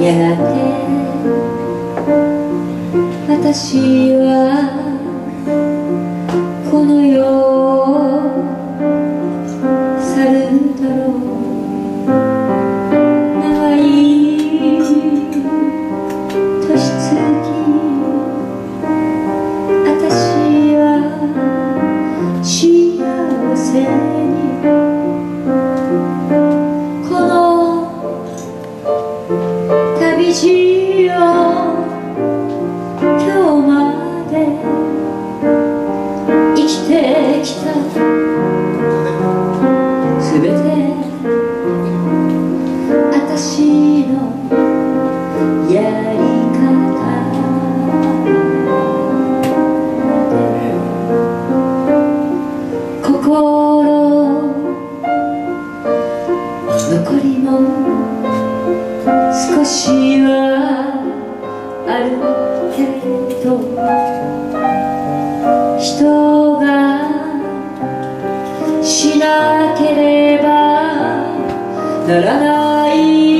やがて私は残りも少しはあるけれど人がしなければならない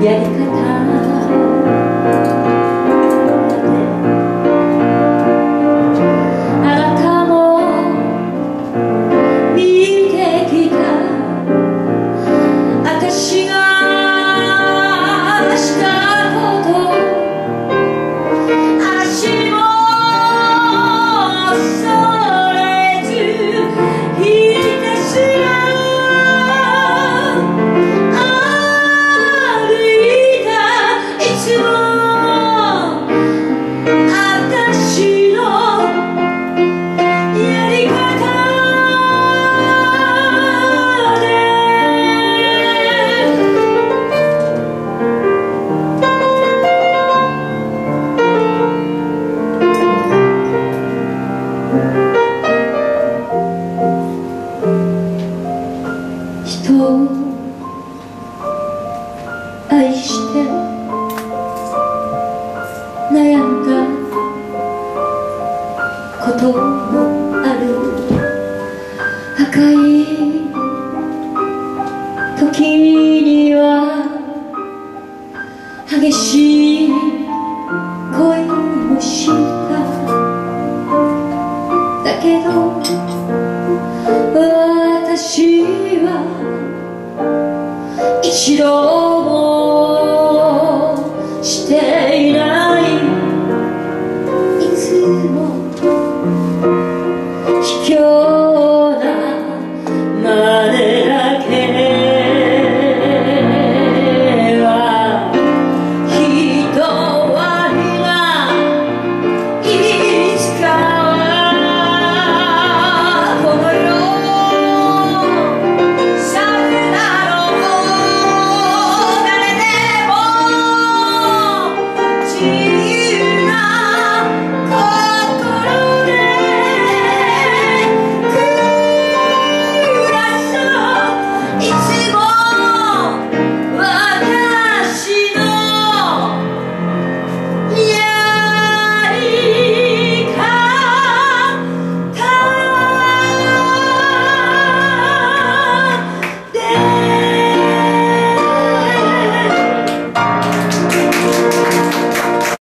のやり人を愛して悩んだこともある赤い時には激しい恋もした。だけど私は一度も